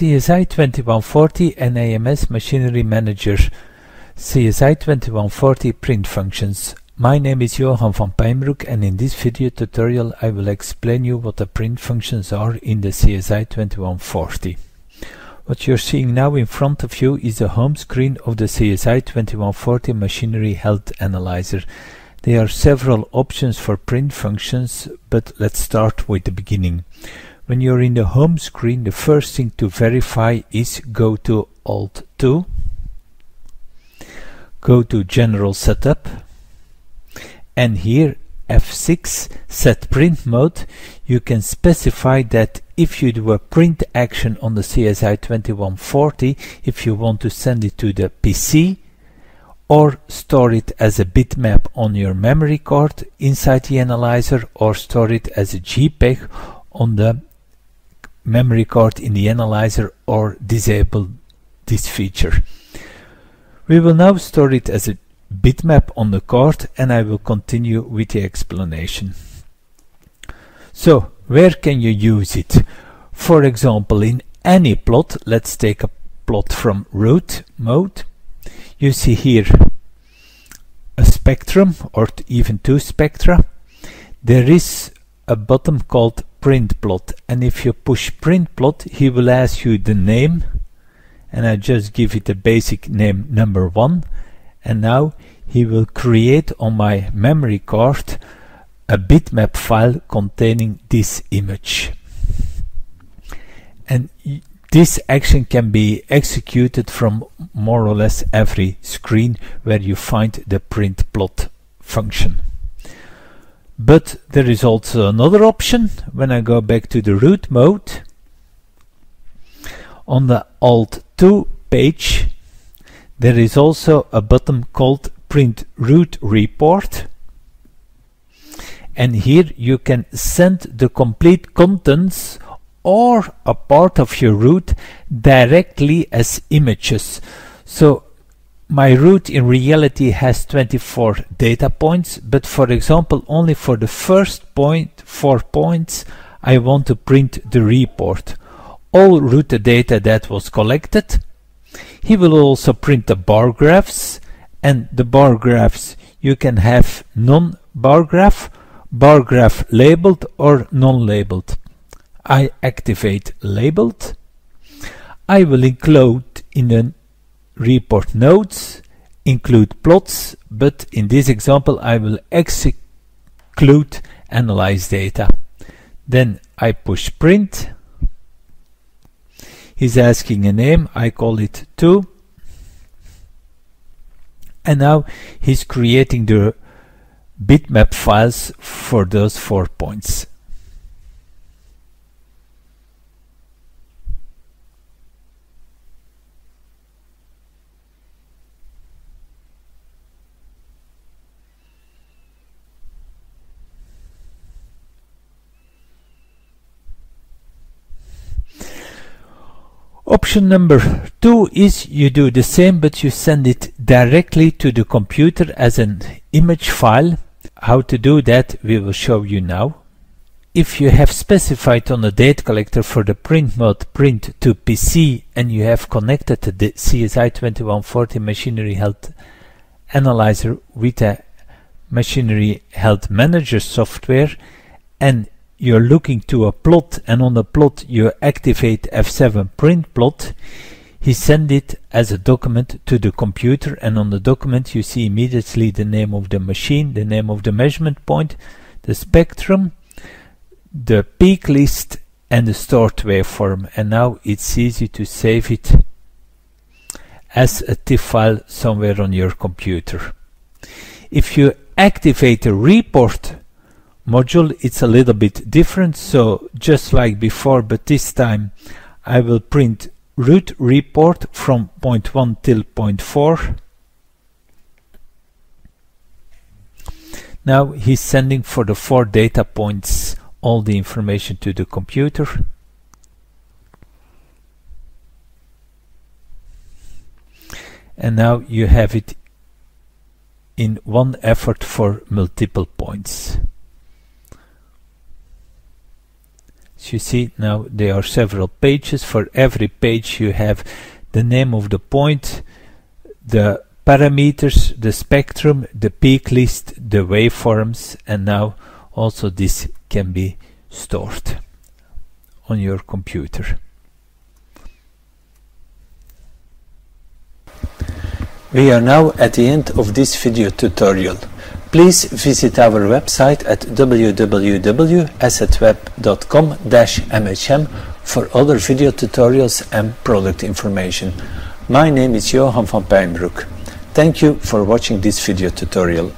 CSI 2140 and AMS Machinery Manager CSI 2140 print functions. My name is Johan van Pijnbroek and in this video tutorial I will explain you what the print functions are in the CSI 2140. What you're seeing now in front of you is the home screen of the CSI 2140 Machinery Health Analyzer. There are several options for print functions, but let's start with the beginning. When you're in the home screen, the first thing to verify is go to Alt 2, go to General Setup, and here F6 set print mode, you can specify that if you do a print action on the CSI 2140, if you want to send it to the PC, or store it as a bitmap on your memory card inside the analyzer, or store it as a JPEG on the memory card in the analyzer or disable this feature. We will now store it as a bitmap on the card and I will continue with the explanation. So, where can you use it? For example, in any plot, let's take a plot from route mode. You see here a spectrum or even two spectra. There is a button called print plot. And if you push print plot he will ask you the name. And I just give it a basic name number one. And now he will create on my memory card a bitmap file containing this image. And this action can be executed from more or less every screen where you find the print plot function. But there is also another option when I go back to the route mode. On the Alt 2 page there is also a button called print route report and here you can send the complete contents or a part of your route directly as images. So my route in reality has 24 data points, but for example, only for the first point, four points, I want to print the report. All route data that was collected. He will also print the bar graphs, and the bar graphs you can have non-bar graph, bar graph labeled or non-labeled. I activate labeled. I will include in the report nodes include plots, but in this example I will exclude analyze data. Then I push print. He's asking a name, I call it 2. And now he's creating the bitmap files for those four points. Option number two is you do the same but you send it directly to the computer as an image file. How to do that we will show you now. If you have specified on the data collector for the print mode print to PC and you have connected the CSI 2140 machinery health analyzer with a machinery health manager software and you're looking to a plot and on the plot you activate F7 print plot, he send it as a document to the computer and on the document you see immediately the name of the machine, the name of the measurement point, the spectrum, the peak list and the stored waveform and now it's easy to save it as a TIFF file somewhere on your computer. If you activate a report module it's a little bit different. So just like before but this time I will print route report from point 1 till point 4 now he's sending for the four data points all the information to the computer. And now you have it in one effort for multiple points As you see now there are several pages. For every page you have the name of the point, the parameters, the spectrum, the peak list, the waveforms and now also this can be stored on your computer. We are now at the end of this video tutorial. Please visit our website at www.assetweb.com-mhm for other video tutorials and product information. My name is Johan van Pijnbroek. Thank you for watching this video tutorial.